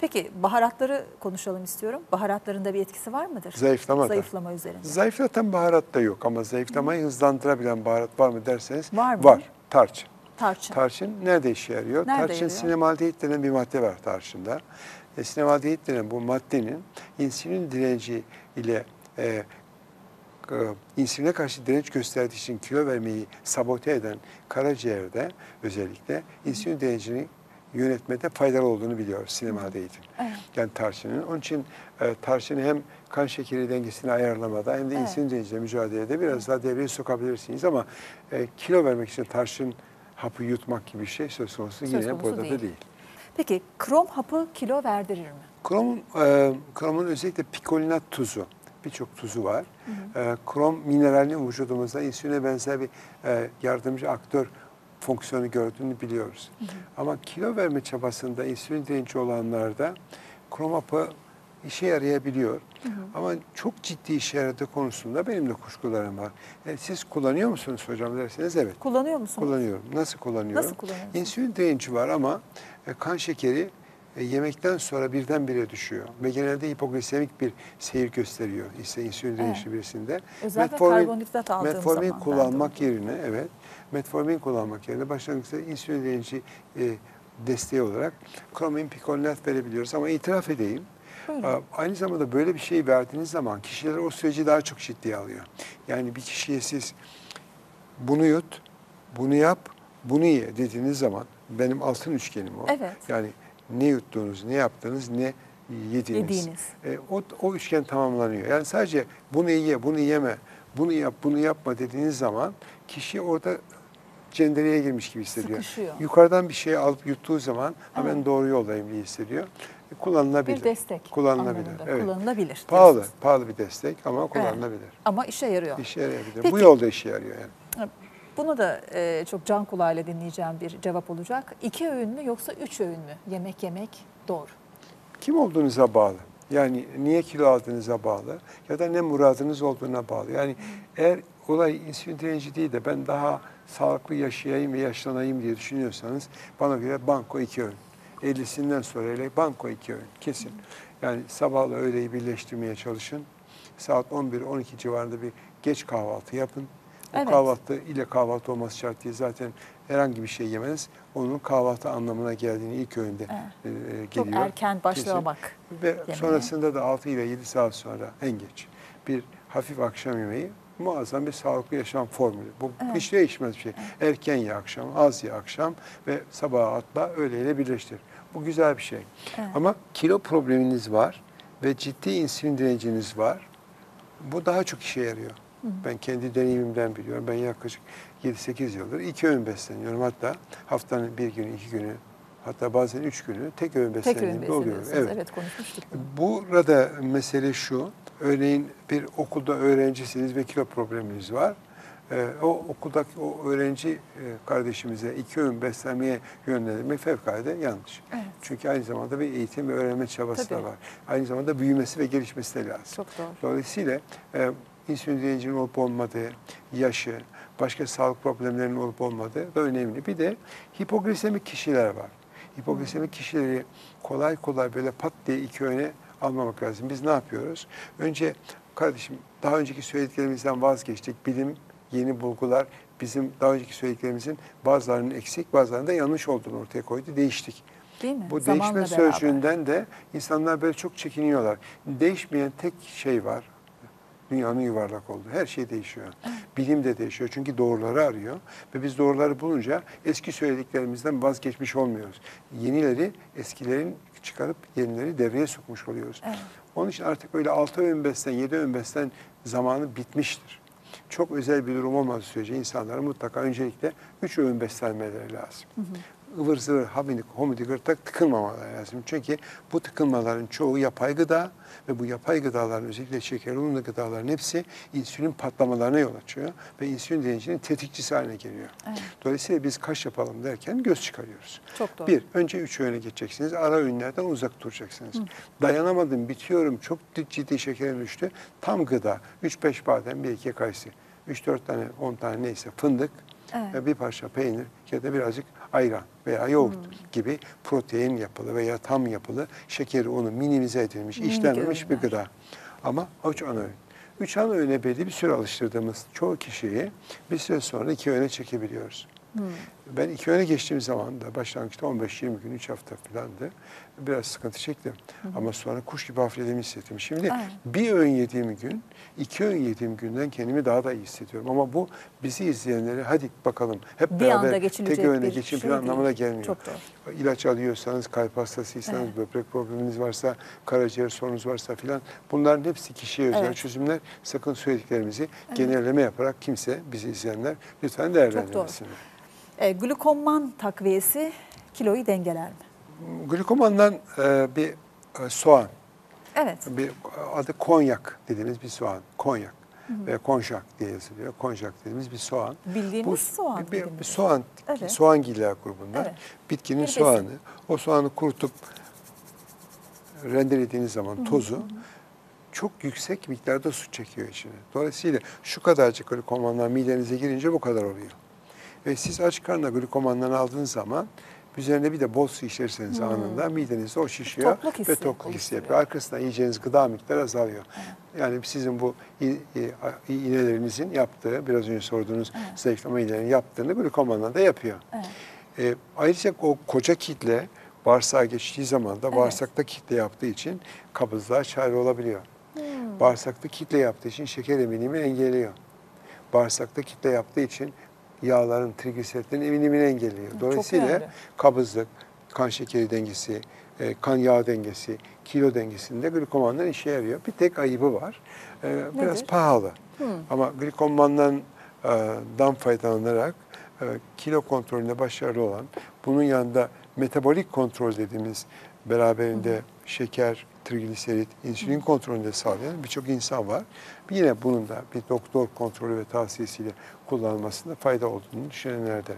Peki baharatları konuşalım istiyorum. Baharatların da bir etkisi var mıdır? Zayıflama. Zayıflama üzerinde. Zayıflatan baharat da yok ama zayıflamayı hızlandırabilen baharat var mı derseniz Var mı? Var. Tarçın. Tarçın. Tarçın nerede işe yarıyor? Nerede tarçın yarıyor? sinemaldehit denen bir madde var tarçında. E, sinemaldehit denen bu maddenin insülin direnci ile e, insüline karşı direnç gösterdiği için kilo vermeyi sabote eden karaciğerde özellikle insülin direncini yönetmede faydalı olduğunu biliyoruz sinemaldehitin. Evet. Yani tarçının. Onun için e, tarçını hem kan şekeri dengesini ayarlamada hem de Evet. insülin direnciyle mücadelede biraz daha devreye sokabilirsiniz ama e, kilo vermek için tarçın hapı yutmak gibi bir şey söz konusu Söz yine konusu burada değil. da değil. Peki krom hapı kilo verdirir mi? Kromun, e, kromun özellikle pikolinat tuzu, birçok tuzu var. E, krom mineralinin vücudumuzda insüline benzer bir e, yardımcı aktör fonksiyonu gördüğünü biliyoruz. Ama kilo verme çabasında insülin direnci olanlarda krom hapı işe yarayabiliyor. Ama çok ciddi işe yaradığı konusunda benim de kuşkularım var. E, siz kullanıyor musunuz hocam derseniz evet. Kullanıyor musunuz? Kullanıyorum. Nasıl kullanıyorum? Nasıl kullanıyorsunuz? İnsülin direnci var ama e, kan şekeri e, yemekten sonra birdenbire düşüyor. Ve genelde hipoglisemik bir seyir gösteriyor ise insülin dirençli Evet. birisinde. Özellikle karbonhidrat aldığım metformin zaman kullanmak yerine evet metformin kullanmak yerine başlangıçta insülin direnci e, desteği olarak kromin pikolinat verebiliyoruz. Ama itiraf edeyim Buyurun. Aynı zamanda böyle bir şey verdiğiniz zaman kişiler o süreci daha çok ciddiye alıyor. Yani bir kişiye siz bunu yut, bunu yap, bunu ye dediğiniz zaman benim altın üçgenim o. Evet. Yani ne yuttuğunuz, ne yaptığınız, ne yediğiniz. Yediğiniz. E, o, o üçgen tamamlanıyor. Yani sadece bunu ye, bunu yeme, bunu yap, bunu yapma dediğiniz zaman kişi orada cendereye girmiş gibi hissediyor. Sıkışıyor. Yukarıdan bir şey alıp yuttuğu zaman Evet. doğru yoldayım diye hissediyor. E, kullanılabilir. Bir destek Kullanılabilir. Evet. Kullanılabilir. Pahalı, diyorsunuz. pahalı bir destek ama kullanılabilir. Ama işe yarıyor. İşe yarayabilir. Peki. Bu yolda işe yarıyor yani. Bunu da e, çok can kulağıyla dinleyeceğim bir cevap olacak. İki öğün mü yoksa üç öğün mü? Yemek yemek doğru. Kim olduğunuza bağlı. Yani niye kilo aldığınıza bağlı ya da ne muradınız olduğuna bağlı. Yani eğer olay insülin direnci değil de ben daha sağlıklı yaşayayım ve yaşlanayım diye düşünüyorsanız bana göre banko iki öğün. 50'sinden sonra hele banko iki öğün kesin. Yani sabahla öğleyi birleştirmeye çalışın. Saat 11-12 civarında bir geç kahvaltı yapın. O Evet. kahvaltı ile kahvaltı olması şart değil. Zaten herhangi bir şey yemeniz onun kahvaltı anlamına geldiğini ilk öğünde Evet. e, Çok geliyor. erken başlamak. Ve yemeğe. sonrasında da 6 ile 7 saat sonra en geç bir hafif akşam yemeği muazzam bir sağlıklı yaşam formülü. Bu Evet. hiç değişmez bir şey. Erken ye akşam, az ye akşam ve sabaha atla öğleyle birleştir. Bu güzel bir şey. Evet. Ama kilo probleminiz var ve ciddi insülin direnciniz var. Bu daha çok işe yarıyor. Ben kendi deneyimimden biliyorum. Ben yaklaşık 7-8 yıldır iki öğün besleniyorum. Hatta haftanın bir günü, iki günü, hatta bazen üç günü tek öğün Tek öğün beslendiğimde oluyor. besleniyorsunuz. Evet. konuşmuştuk. Burada mesele şu, örneğin bir okulda öğrencisiniz ve kilo probleminiz var. Ee, o okuldaki o öğrenci e, kardeşimize iki öğün beslenmeye yönlendirmek fevkalade yanlış. Evet. Çünkü aynı zamanda bir eğitim ve öğrenme çabası Tabii. da var. Aynı zamanda büyümesi ve gelişmesi de lazım. Çok doğru. Dolayısıyla e, insülin direncinin olup olmadığı, yaşı, başka sağlık problemlerinin olup olmadığı da önemli. Bir de hipoglisemik kişiler var. Hipoglisemik kişileri kolay kolay böyle pat diye iki öne almamak lazım. Biz ne yapıyoruz? Önce kardeşim daha önceki söylediklerimizden vazgeçtik. Bilim, yeni bulgular bizim daha önceki söylediklerimizin bazılarının eksik, bazılarının da yanlış olduğunu ortaya koydu. Değiştik. Değil mi? Bu Zamanla değişme beraber. sözcüğünden de insanlar böyle çok çekiniyorlar. Değişmeyen tek şey var. Dünyanın yuvarlak olduğu. Her şey değişiyor. Bilim de değişiyor. Çünkü doğruları arıyor. Ve biz doğruları bulunca eski söylediklerimizden vazgeçmiş olmuyoruz. Yenileri eskilerin çıkarıp yenileri devreye sokmuş oluyoruz. Evet. Onun için artık böyle 6 öğün beslen, 7 öğün beslen zamanı bitmiştir. Çok özel bir durum olmadığı sürece insanların mutlaka öncelikle 3 öğün beslenmeleri lazım. Ivır zıvır homidik, homidik gırtlak tıkılmamaları lazım. Çünkü bu tıkılmaların çoğu yapay gıda ve bu yapay gıdaların özellikle şekerli unlu gıdaların hepsi insülin patlamalarına yol açıyor ve insülin direncinin tetikçisi haline geliyor. Evet. Dolayısıyla biz kaş yapalım derken göz çıkarıyoruz. Çok doğru. Bir, önce üç öğüne geçeceksiniz. Ara öğünlerden uzak duracaksınız. Dayanamadım, bitiyorum, çok ciddi şekerim düştü. Tam gıda, 3-5 badem, bir iki kayısı, 3-4 tane, 10 tane neyse fındık, Evet. ve bir parça peynir ya da birazcık ayran veya yoğurt gibi protein yapılı veya tam yapılı şekeri onu minimize edilmiş, Minik işlenmemiş bir gıda. Ama üç ana öğün. Üç ana öğüne belli bir süre alıştırdığımız çoğu kişiyi bir süre sonra iki öğüne çekebiliyoruz. Ben iki öğüne geçtiğim zaman da başlangıçta 15-20 gün, 3 hafta falandı. Biraz sıkıntı çektim. Ama sonra kuş gibi hafiflediğimi hissettim. Şimdi Evet. bir öğün yediğim gün, iki öğün yediğim günden kendimi daha da iyi hissediyorum. Ama bu bizi izleyenleri hadi bakalım hep Bir beraber tek öğüne geçin şey anlamına gelmiyor. Çok doğru. İlaç alıyorsanız, kalp hastasıysanız, Evet. böbrek probleminiz varsa, karaciğer sorunuz varsa filan bunların hepsi kişiye özel Evet. çözümler. Sakın söylediklerimizi genelleme yaparak kimse bizi izleyenler lütfen değerlendirmesinler. E, glukoman takviyesi kiloyu dengeler mi? Glikomandan e, bir e, soğan, Evet. bir adı konyak dediğimiz bir soğan, konyak veya konjak diye yazılıyor. Konjak dediğimiz bir soğan. Bildiğimiz soğan bir, bir, soğan, Evet. soğangiller grubundan. Evet. Bitkinin Bir besin. soğanı. O soğanı kurutup rendelediğiniz zaman tozu çok yüksek miktarda su çekiyor içine. Dolayısıyla şu kadarcık glikomanlar midenize girince bu kadar oluyor. Ve siz aç karnına glikomandan aldığınız zaman üzerine bir de bol su içerseniz anında midenizde o şişiyor Tokluk hissi ve tokluk hissi yapıyor. Arkasından yiyeceğiniz gıda miktarı azalıyor. Yani sizin bu iğnelerinizin yaptığı, biraz önce sorduğunuz zayıflama iğnelerinin yaptığını glikomandan da yapıyor. E, ayrıca o koca kitle bağırsağa geçtiği zaman da Evet. bağırsakta kitle yaptığı için kabızlığa çare olabiliyor. Hmm. Bağırsakta kitle yaptığı için şeker eminimi engelliyor. Bağırsakta kitle yaptığı için yağların, trigliseritlerin eminimini engelliyor. Dolayısıyla kabızlık, kan şekeri dengesi, e, kan yağ dengesi, kilo dengesinde glikomandan işe yarıyor. Bir tek ayıbı var. E, biraz Nedir? pahalı. Hmm. Ama glikomandan e, dan faydalanarak kilo kontrolünde başarılı olan, bunun yanında metabolik kontrol dediğimiz beraberinde şeker, trigliserit, insülin kontrolünde sağlayan birçok insan var. Yine bunun da bir doktor kontrolü ve tavsiyesiyle kullanılmasında fayda olduğunu düşünenlerden.